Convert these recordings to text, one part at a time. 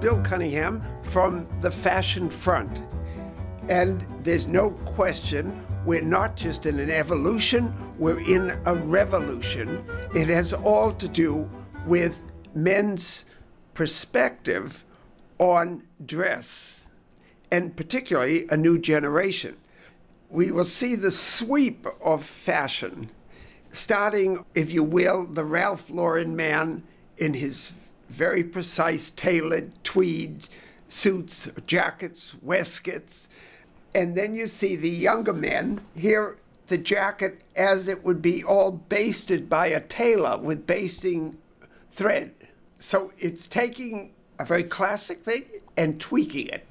Bill Cunningham from the Fashion Front. And there's no question we're not just in an evolution, we're in a revolution. It has all to do with men's perspective on dress, and particularly a new generation. We will see the sweep of fashion, starting, if you will, the Ralph Lauren man in his very precise tailored tweed suits, jackets, waistcoats. And then you see the younger men here, the jacket as it would be all basted by a tailor with basting thread. So it's taking a very classic thing and tweaking it,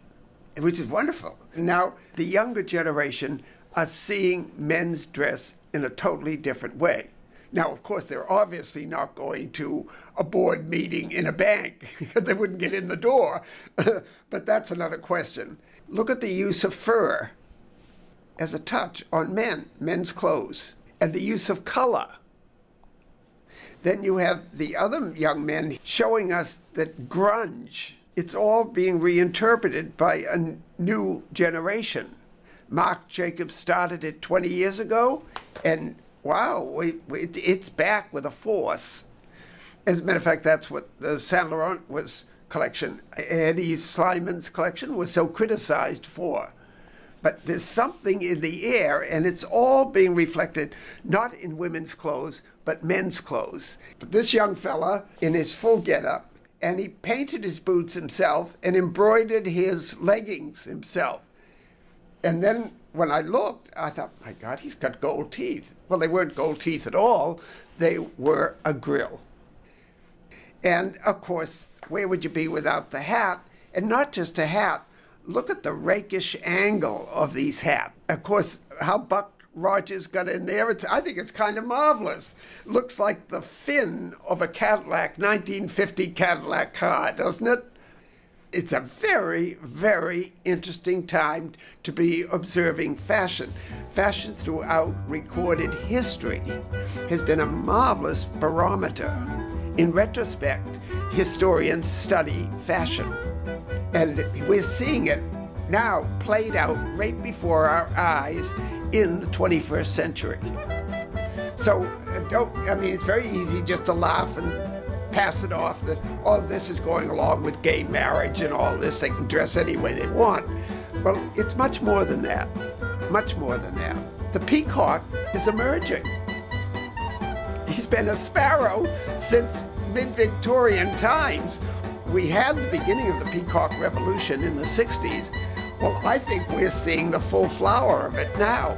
which is wonderful. Now, the younger generation are seeing men's dress in a totally different way. Now, of course, they're obviously not going to a board meeting in a bank because they wouldn't get in the door. but that's another question. Look at the use of fur as a touch on men, men's clothes, and the use of color. Then you have the other young men showing us that grunge, it's all being reinterpreted by a new generation. Marc Jacobs started it 20 years ago, and wow, we, we, it's back with a force. As a matter of fact, that's what the Saint Laurent was collection, Hedi Slimane's collection, was so criticized for. But there's something in the air, and it's all being reflected not in women's clothes, but men's clothes. But this young fella, in his full getup, and he painted his boots himself and embroidered his leggings himself. And then when I looked, I thought, my God, he's got gold teeth. Well, they weren't gold teeth at all, they were a grill. And of course, where would you be without the hat? And not just a hat, look at the rakish angle of these hats. Of course, how Buck Rogers got in there, I think it's kind of marvelous. Looks like the fin of a Cadillac, 1950 Cadillac car, doesn't it? It's a very, very interesting time to be observing fashion. Fashion throughout recorded history has been a marvelous barometer. In retrospect, historians study fashion. And we're seeing it now played out right before our eyes in the 21st century. So, uh, don't, I mean, it's very easy just to laugh and pass it off that all this is going along with gay marriage and all this. They can dress any way they want. Well, it's much more than that. Much more than that. The peacock is emerging. He's been a sparrow since mid Victorian times. We had the beginning of the peacock revolution in the 60s. Well, I think we're seeing the full flower of it now.